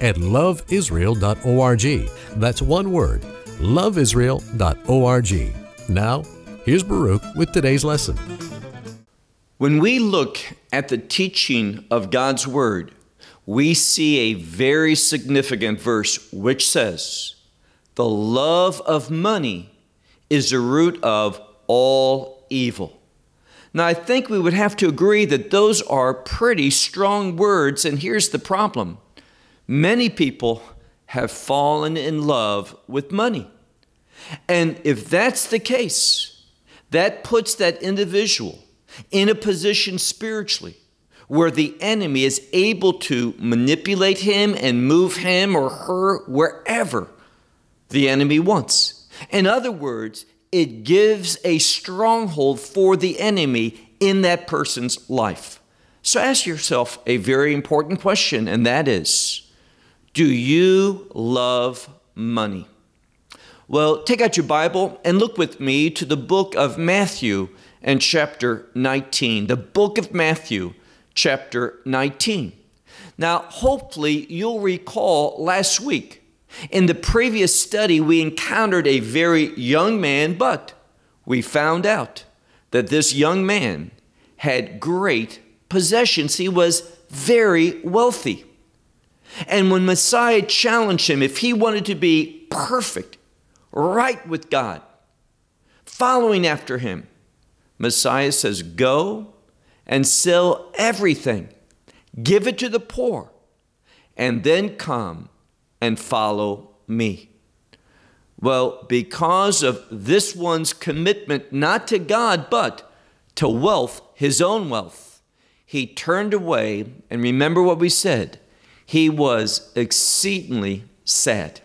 at loveisrael.org. That's one word, loveisrael.org. Now, here's Baruch with today's lesson. When we look at the teaching of God's Word, we see a very significant verse which says, The love of money is the root of all evil. Now, I think we would have to agree that those are pretty strong words, and here's the problem many people have fallen in love with money. And if that's the case, that puts that individual in a position spiritually where the enemy is able to manipulate him and move him or her wherever the enemy wants. In other words, it gives a stronghold for the enemy in that person's life. So ask yourself a very important question, and that is Do you love money? Well, take out your Bible and look with me to the book of Matthew and chapter 19. The book of Matthew, chapter 19. Now, hopefully, you'll recall last week in the previous study, we encountered a very young man, but we found out that this young man had great possessions. He was very wealthy. And when Messiah challenged him, if he wanted to be perfect, right with God, following after him, Messiah says, Go and sell everything, give it to the poor, and then come and follow me. Well, because of this one's commitment not to God, but to wealth, his own wealth, he turned away. And remember what we said he was exceedingly sad.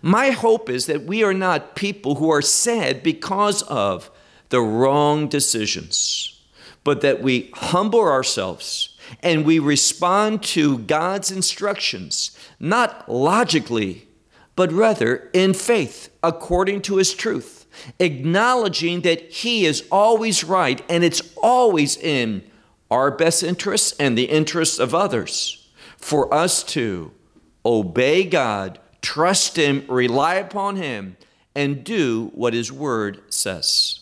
My hope is that we are not people who are sad because of the wrong decisions, but that we humble ourselves and we respond to God's instructions, not logically, but rather in faith, according to His truth, acknowledging that He is always right and it's always in our best interests and the interests of others for us to obey God, trust Him, rely upon Him, and do what His Word says.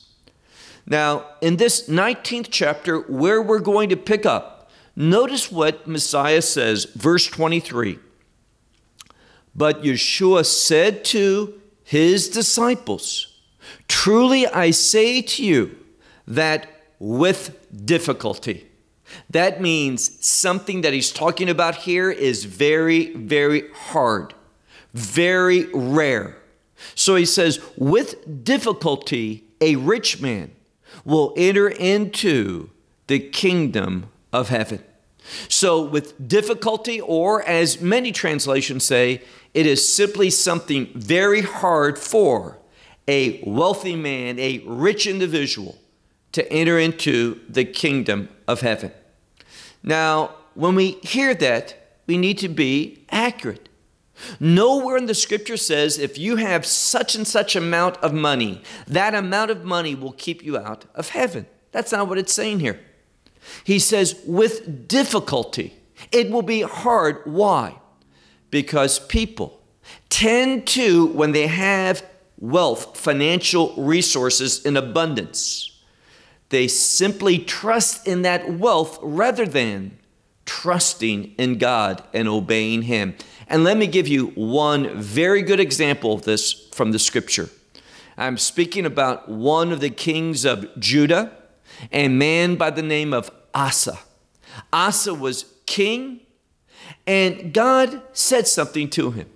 Now, in this 19th chapter, where we're going to pick up, Notice what Messiah says, verse 23. But Yeshua said to his disciples, Truly I say to you that with difficulty. That means something that he's talking about here is very, very hard, very rare. So he says, with difficulty, a rich man will enter into the kingdom of heaven. So, with difficulty, or as many translations say, it is simply something very hard for a wealthy man, a rich individual, to enter into the kingdom of heaven. Now, when we hear that, we need to be accurate. Nowhere in the scripture says if you have such and such amount of money, that amount of money will keep you out of heaven. That's not what it's saying here. He says, with difficulty. It will be hard. Why? Because people tend to, when they have wealth, financial resources in abundance, they simply trust in that wealth rather than trusting in God and obeying Him. And let me give you one very good example of this from the scripture. I'm speaking about one of the kings of Judah, a man by the name of Asa. Asa was king, and God said something to him.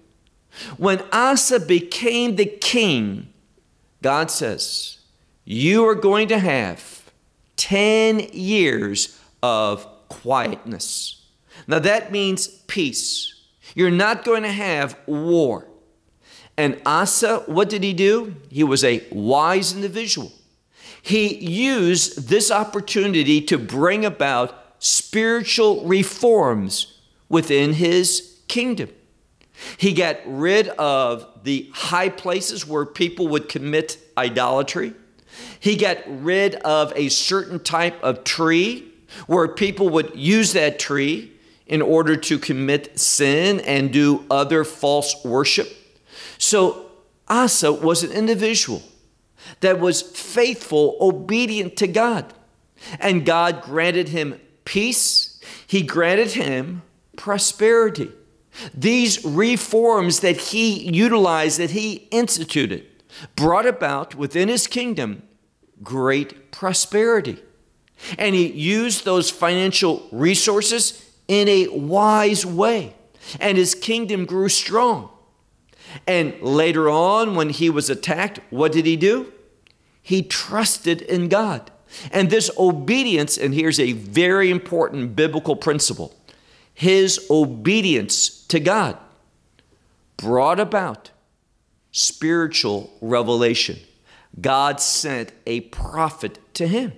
When Asa became the king, God says, You are going to have 10 years of quietness. Now that means peace. You're not going to have war. And Asa, what did he do? He was a wise individual. He used this opportunity to bring about spiritual reforms within his kingdom. He got rid of the high places where people would commit idolatry. He got rid of a certain type of tree where people would use that tree in order to commit sin and do other false worship. So Asa was an individual that was faithful, obedient to God. And God granted him peace, He granted him prosperity. These reforms that he utilized, that he instituted, brought about within his kingdom great prosperity. And he used those financial resources in a wise way, and his kingdom grew strong. And later on, when he was attacked, what did he do? He trusted in God. And this obedience, and here's a very important biblical principle his obedience to God brought about spiritual revelation. God sent a prophet to him,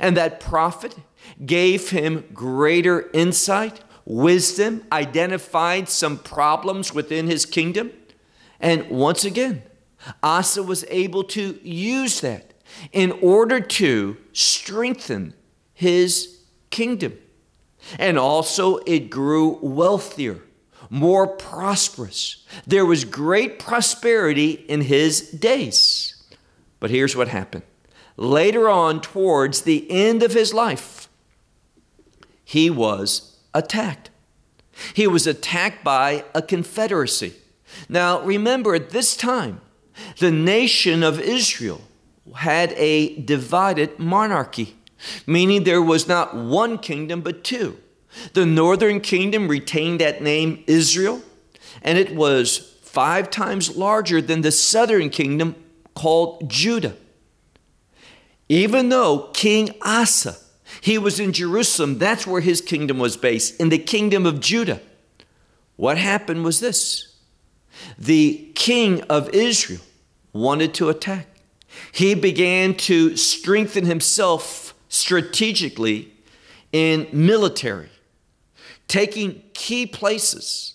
and that prophet gave him greater insight, wisdom, identified some problems within his kingdom. And once again, Asa was able to use that in order to strengthen his kingdom. And also, it grew wealthier, more prosperous. There was great prosperity in his days. But here's what happened. Later on, towards the end of his life, he was attacked. He was attacked by a confederacy. Now, remember, at this time, the nation of Israel had a divided monarchy, meaning there was not one kingdom but two. The northern kingdom retained that name Israel, and it was five times larger than the southern kingdom called Judah. Even though King Asa, he was in Jerusalem, that's where his kingdom was based, in the kingdom of Judah. What happened was this the king of Israel wanted to attack. He began to strengthen himself strategically in military, taking key places.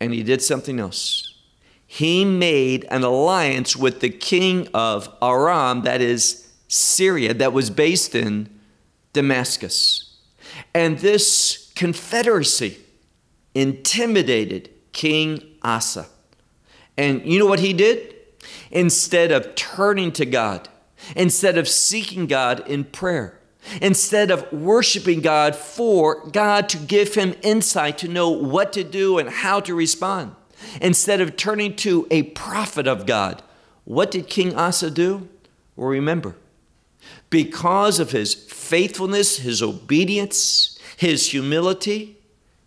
And he did something else. He made an alliance with the king of Aram, that is Syria, that was based in Damascus. And this confederacy intimidated King Asa. And you know what he did? instead of turning to God, instead of seeking God in prayer, instead of worshiping God for God to give him insight to know what to do and how to respond, instead of turning to a prophet of God, what did King Asa do? Well, remember, because of his faithfulness, his obedience, his humility,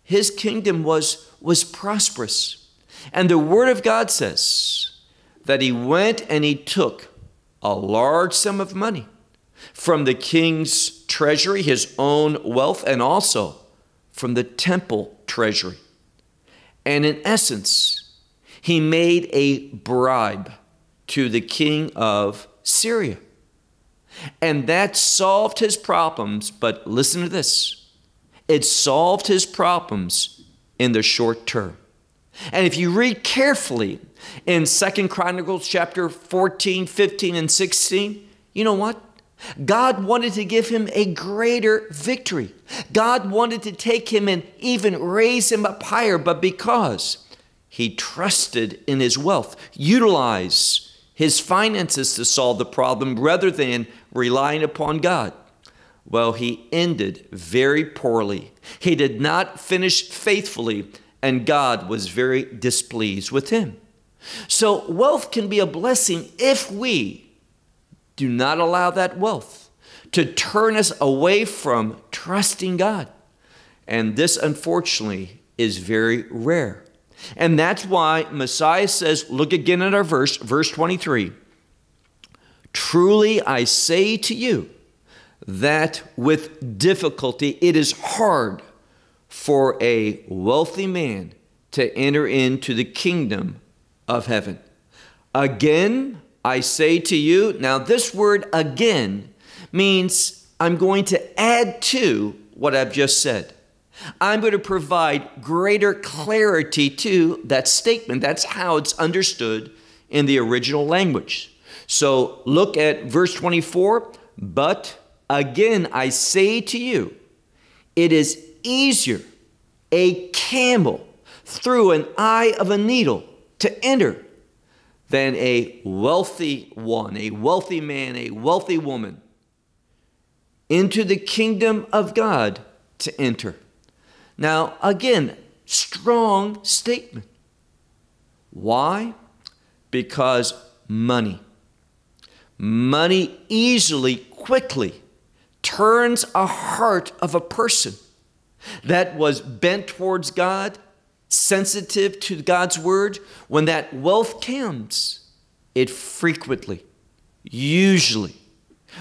his kingdom was, was prosperous. And the Word of God says, that he went and he took a large sum of money from the king's treasury, his own wealth, and also from the temple treasury. And in essence, he made a bribe to the king of Syria. And that solved his problems, but listen to this it solved his problems in the short term. And if you read carefully in Second Chronicles chapter 14, 15, and 16, you know what? God wanted to give him a greater victory. God wanted to take him and even raise him up higher, but because he trusted in his wealth, utilize his finances to solve the problem rather than relying upon God. Well, he ended very poorly. He did not finish faithfully, and God was very displeased with him. So, wealth can be a blessing if we do not allow that wealth to turn us away from trusting God. And this, unfortunately, is very rare. And that's why Messiah says, look again at our verse, verse 23 Truly I say to you that with difficulty it is hard for a wealthy man to enter into the kingdom of heaven. Again, I say to you, now this word again means I'm going to add to what I've just said. I'm going to provide greater clarity to that statement. That's how it's understood in the original language. So look at verse 24. But again, I say to you, it is easier a camel through an eye of a needle to enter than a wealthy one, a wealthy man, a wealthy woman into the kingdom of God to enter. Now, again, strong statement. Why? Because money. Money easily, quickly turns a heart of a person that was bent towards God, sensitive to God's word. When that wealth comes, it frequently, usually,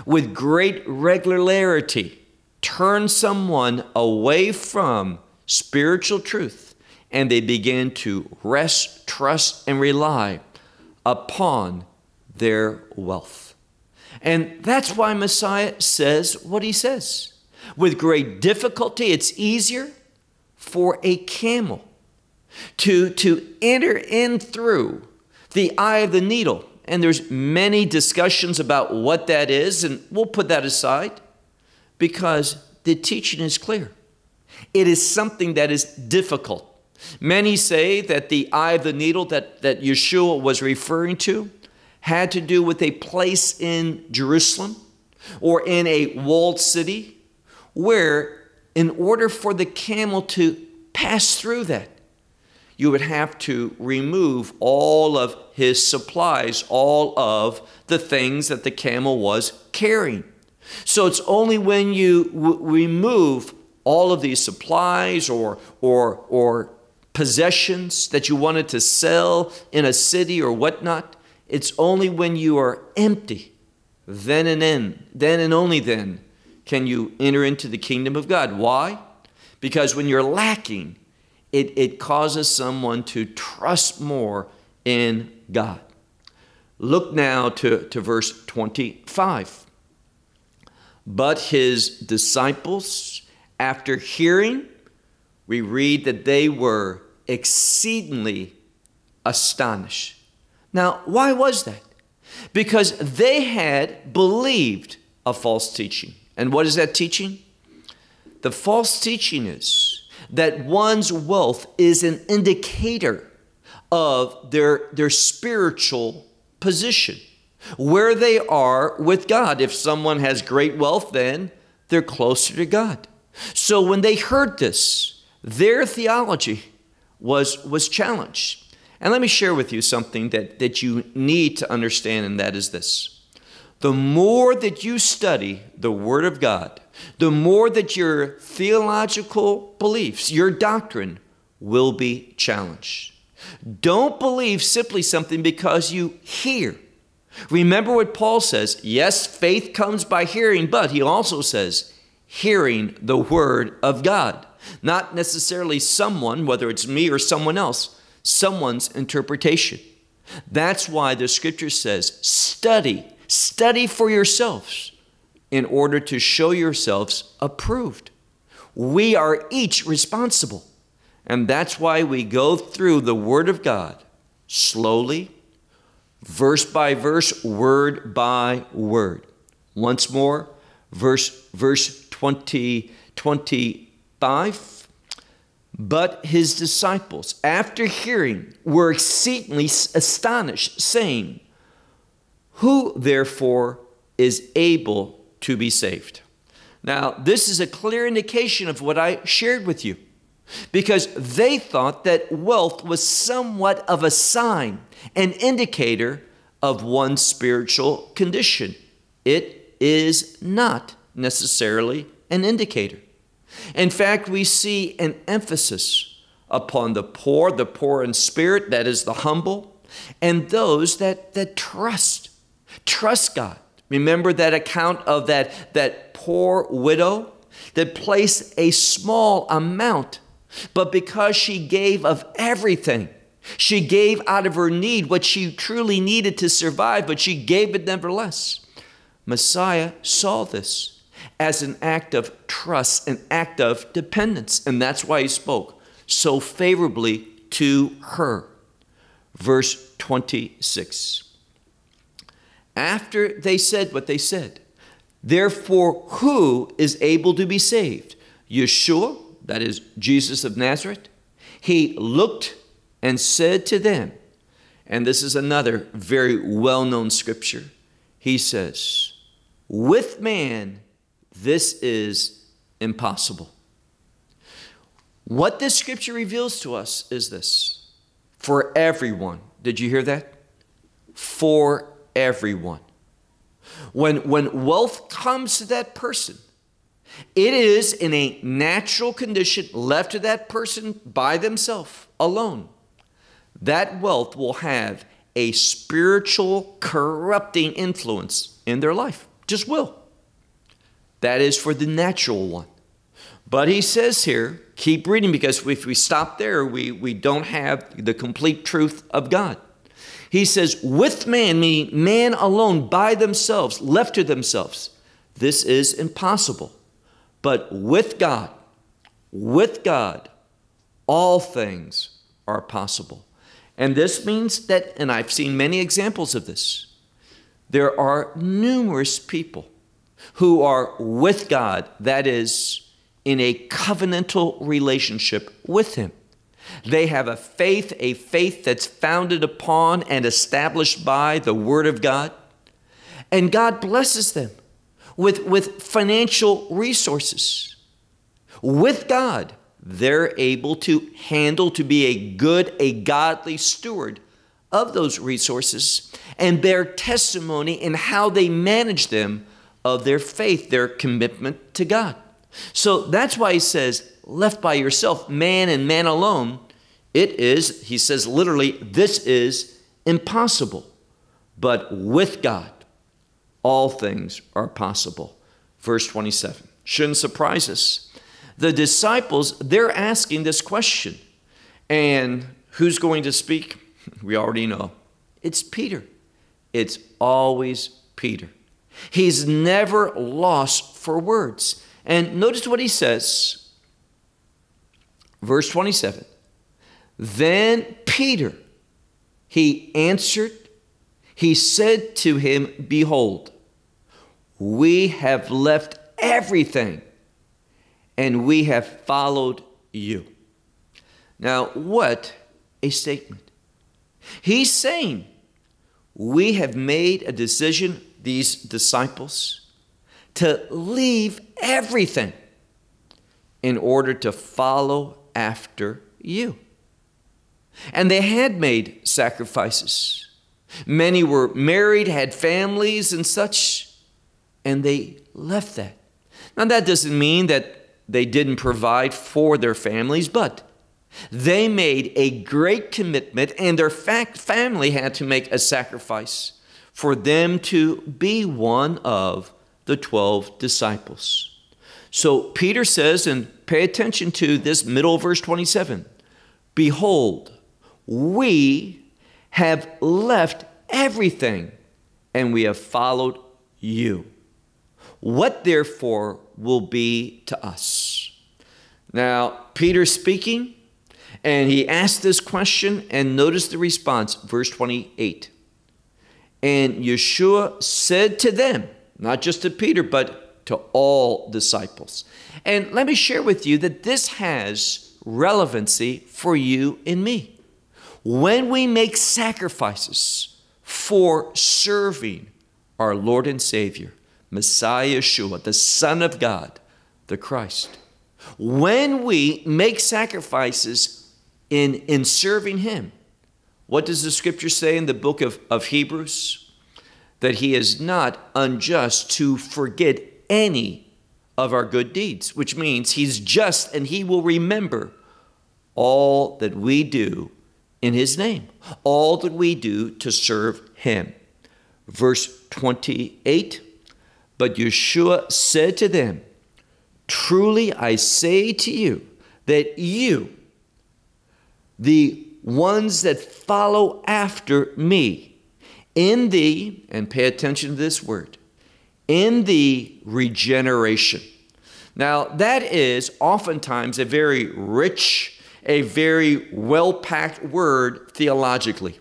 with great regularity, turns someone away from spiritual truth and they begin to rest, trust, and rely upon their wealth. And that's why Messiah says what he says. With great difficulty, it's easier for a camel to, to enter in through the eye of the needle. And there's many discussions about what that is, and we'll put that aside because the teaching is clear. It is something that is difficult. Many say that the eye of the needle that, that Yeshua was referring to had to do with a place in Jerusalem or in a walled city where, in order for the camel to pass through that, you would have to remove all of his supplies, all of the things that the camel was carrying. So it's only when you remove all of these supplies or, or, or possessions that you wanted to sell in a city or whatnot, it's only when you are empty, then and then, then and only then, can you enter into the kingdom of God. Why? Because when you're lacking, it, it causes someone to trust more in God. Look now to, to verse 25. But his disciples, after hearing, we read that they were exceedingly astonished. Now, why was that? Because they had believed a false teaching. And what is that teaching? The false teaching is that one's wealth is an indicator of their, their spiritual position where they are with God. If someone has great wealth, then they're closer to God. So when they heard this, their theology was, was challenged. And let me share with you something that, that you need to understand, and that is this. The more that you study the Word of God, the more that your theological beliefs, your doctrine, will be challenged. Don't believe simply something because you hear Remember what Paul says yes, faith comes by hearing, but he also says, hearing the word of God. Not necessarily someone, whether it's me or someone else, someone's interpretation. That's why the scripture says, study, study for yourselves in order to show yourselves approved. We are each responsible. And that's why we go through the Word of God slowly verse by verse, word by word. Once more, verse, verse 20, 25. But his disciples, after hearing, were exceedingly astonished, saying, Who therefore is able to be saved? Now, this is a clear indication of what I shared with you because they thought that wealth was somewhat of a sign, an indicator of one's spiritual condition. It is not necessarily an indicator. In fact, we see an emphasis upon the poor, the poor in spirit, that is the humble, and those that, that trust, trust God. Remember that account of that, that poor widow that placed a small amount but because she gave of everything, She gave out of her need what she truly needed to survive, but she gave it nevertheless. Messiah saw this as an act of trust, an act of dependence, and that's why he spoke so favorably to her. Verse 26. After they said what they said, therefore, who is able to be saved? Yeshua, that is Jesus of Nazareth. He looked and said to them, and this is another very well known scripture. He says, With man, this is impossible. What this scripture reveals to us is this for everyone. Did you hear that? For everyone. When, when wealth comes to that person, it is in a natural condition left to that person by themselves alone. That wealth will have a spiritual corrupting influence in their life. Just will. That is for the natural one. But he says here, keep reading because if we stop there, we, we don't have the complete truth of God. He says, with man, meaning man alone by themselves, left to themselves, this is impossible. But with God, with God, all things are possible. And this means that, and I've seen many examples of this, there are numerous people who are with God, that is, in a covenantal relationship with Him. They have a faith, a faith that's founded upon and established by the Word of God. And God blesses them with, with financial resources. With God, they're able to handle, to be a good, a godly steward of those resources and bear testimony in how they manage them of their faith, their commitment to God. So that's why he says, left by yourself, man and man alone, it is, he says literally, this is impossible. But with God, all things are possible. Verse 27 shouldn't surprise us. The disciples, they're asking this question. And who's going to speak? We already know. It's Peter. It's always Peter. He's never lost for words. And notice what he says. Verse 27 Then Peter, he answered, he said to him, Behold, we have left everything and we have followed you. Now, what a statement. He's saying, We have made a decision, these disciples, to leave everything in order to follow after you. And they had made sacrifices. Many were married, had families, and such, and they left that. Now, that doesn't mean that they didn't provide for their families, but they made a great commitment, and their family had to make a sacrifice for them to be one of the 12 disciples. So Peter says, and pay attention to this middle verse 27 Behold, we have left everything and we have followed you. What therefore will be to us? Now, Peter speaking, and he asked this question, and notice the response, verse 28. And Yeshua said to them, not just to Peter, but to all disciples. And let me share with you that this has relevancy for you and me. When we make sacrifices for serving our Lord and Savior, Messiah Yeshua, the Son of God, the Christ. When we make sacrifices in, in serving Him, what does the scripture say in the book of, of Hebrews? That He is not unjust to forget any of our good deeds, which means He's just and He will remember all that we do in His name, all that we do to serve Him. Verse 28 but Yeshua said to them, Truly I say to you that you, the ones that follow after me in the, and pay attention to this word, in the regeneration. Now, that is oftentimes a very rich, a very well packed word theologically.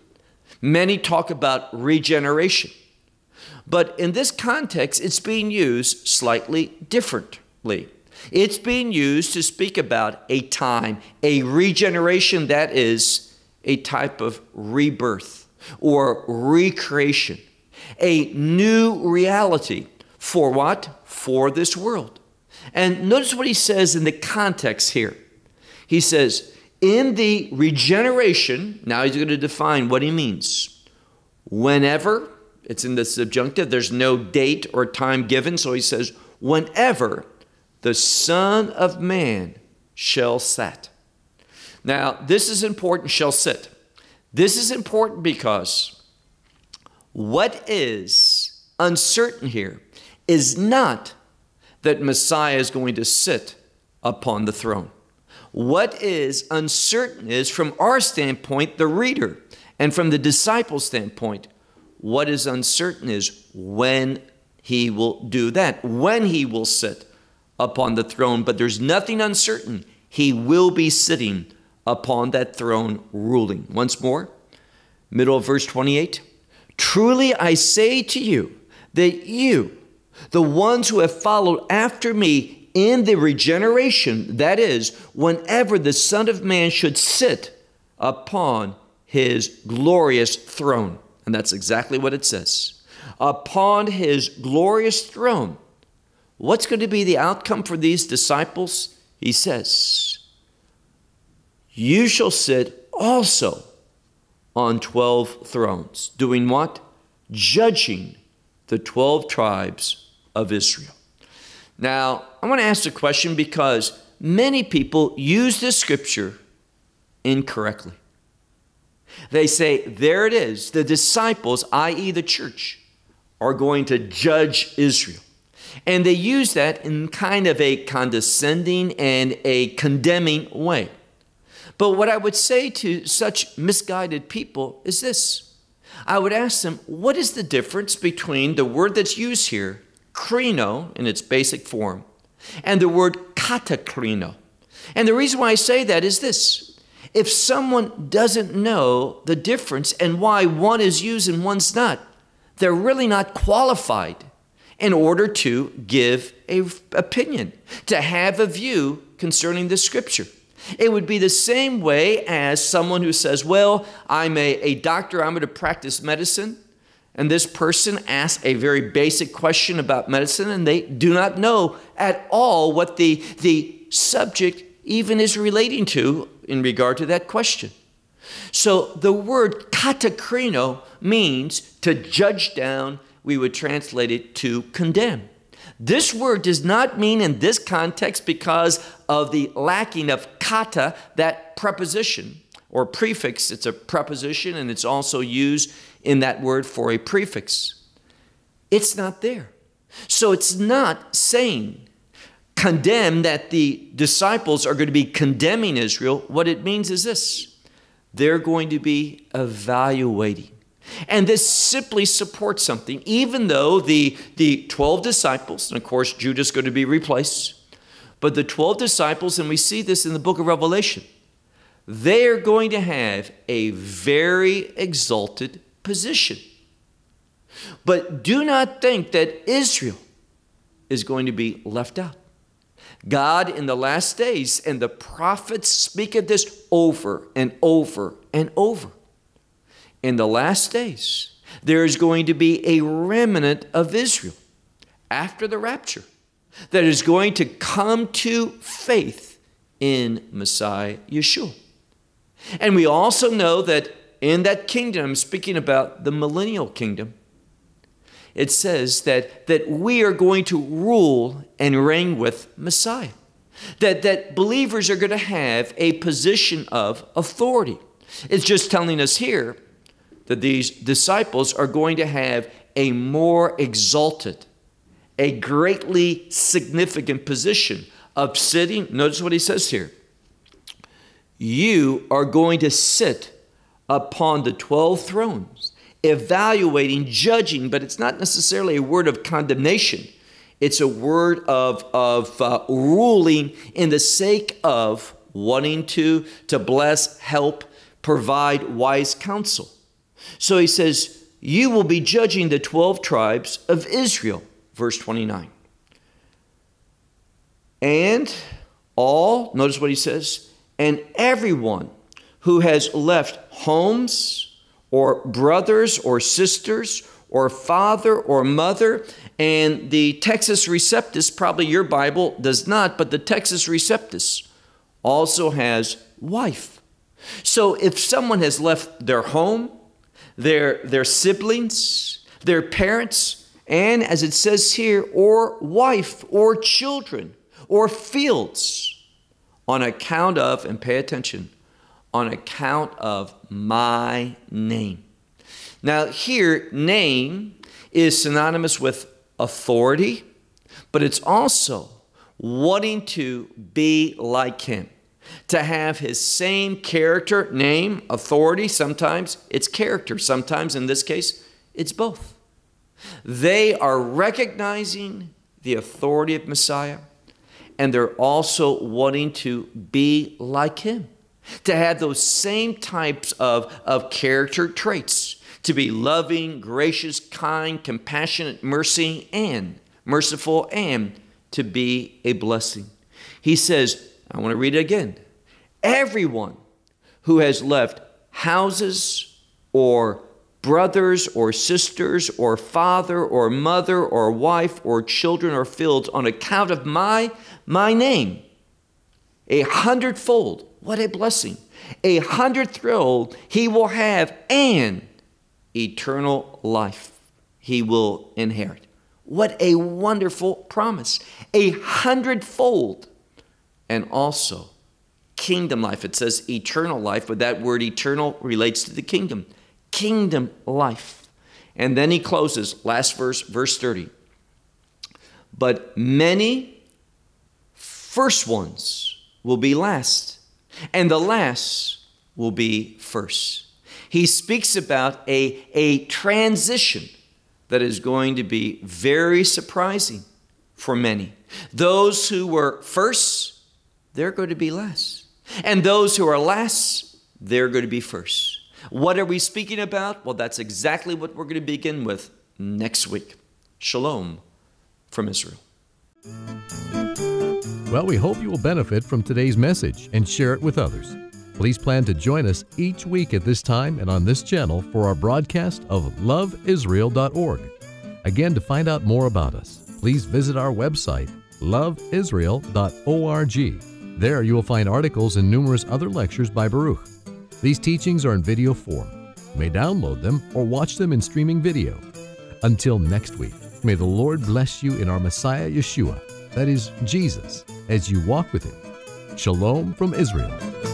Many talk about regeneration, but in this context, it's being used slightly differently. It's being used to speak about a time, a regeneration that is a type of rebirth or recreation, a new reality for what? For this world. And notice what he says in the context here. He says, in the regeneration, now he's going to define what he means. Whenever, it's in the subjunctive, there's no date or time given, so he says, whenever the Son of Man shall set. Now, this is important, shall sit. This is important because what is uncertain here is not that Messiah is going to sit upon the throne. What is uncertain is, from our standpoint, the reader, and from the disciple standpoint, what is uncertain is when he will do that, when he will sit upon the throne. But there's nothing uncertain. He will be sitting upon that throne ruling. Once more, middle of verse 28 Truly I say to you that you, the ones who have followed after me in the regeneration, that is, whenever the Son of Man should sit upon his glorious throne. And that's exactly what it says. Upon his glorious throne. What's going to be the outcome for these disciples? He says, You shall sit also on 12 thrones. Doing what? Judging the 12 tribes of Israel. Now, I want to ask a question because many people use this scripture incorrectly. They say, there it is, the disciples, i.e., the church, are going to judge Israel. And they use that in kind of a condescending and a condemning way. But what I would say to such misguided people is this I would ask them, what is the difference between the word that's used here, krino in its basic form, and the word katakrino? And the reason why I say that is this if someone doesn't know the difference and why one is used and one's not, they're really not qualified in order to give a opinion, to have a view concerning the scripture. It would be the same way as someone who says, Well, I'm a, a doctor, I'm going to practice medicine. And this person asks a very basic question about medicine, and they do not know at all what the, the subject even is relating to in regard to that question. So the word katakrino means to judge down, we would translate it to condemn. This word does not mean in this context because of the lacking of kata, that preposition or prefix. It's a preposition and it's also used in that word for a prefix. It's not there. So it's not saying condemn that the disciples are going to be condemning Israel. What it means is this they're going to be evaluating and this simply supports something, even though the, the 12 disciples, and of course Judas going to be replaced, but the 12 disciples, and we see this in the book of Revelation, they are going to have a very exalted position. But do not think that Israel is going to be left out. God in the last days, and the prophets speak of this over and over and over in the last days, there is going to be a remnant of Israel after the rapture that is going to come to faith in Messiah Yeshua. And we also know that in that kingdom, speaking about the millennial kingdom, it says that, that we are going to rule and reign with Messiah. That, that believers are going to have a position of authority. It's just telling us here that these disciples are going to have a more exalted, a greatly significant position of sitting. Notice what he says here. You are going to sit upon the 12 thrones, evaluating, judging, but it's not necessarily a word of condemnation. It's a word of, of uh, ruling in the sake of wanting to, to bless, help, provide wise counsel. So he says, You will be judging the 12 tribes of Israel. Verse 29. And all, notice what he says, and everyone who has left homes or brothers or sisters or father or mother. And the Textus Receptus, probably your Bible does not, but the Textus Receptus also has wife. So if someone has left their home, their, their siblings, their parents, and as it says here, or wife, or children, or fields, on account of, and pay attention, on account of my name. Now, here, name is synonymous with authority, but it's also wanting to be like him, to have his same character, name, authority. Sometimes it's character, sometimes in this case, it's both. They are recognizing the authority of Messiah, and they're also wanting to be like him to have those same types of, of character traits to be loving, gracious, kind, compassionate, mercy, and merciful, and to be a blessing. He says, I want to read it again. Everyone who has left houses or brothers or sisters or father or mother or wife or children or fields on account of my my name a hundredfold what a blessing. A hundredfold he will have, and eternal life he will inherit. What a wonderful promise. A hundredfold. And also kingdom life. It says eternal life, but that word eternal relates to the kingdom. Kingdom life. And then he closes, last verse, verse 30. But many first ones will be last and the last will be first. He speaks about a, a transition that is going to be very surprising for many. Those who were first, they're going to be less. And those who are last, they're going to be first. What are we speaking about? Well, that's exactly what we're going to begin with next week. Shalom from Israel. Well, we hope you will benefit from today's message and share it with others. Please plan to join us each week at this time and on this channel for our broadcast of loveisrael.org. Again, to find out more about us, please visit our website, loveisrael.org. There you will find articles and numerous other lectures by Baruch. These teachings are in video form. You may download them or watch them in streaming video. Until next week, may the Lord bless you in our Messiah Yeshua, that is, Jesus as you walk with Him. Shalom from Israel.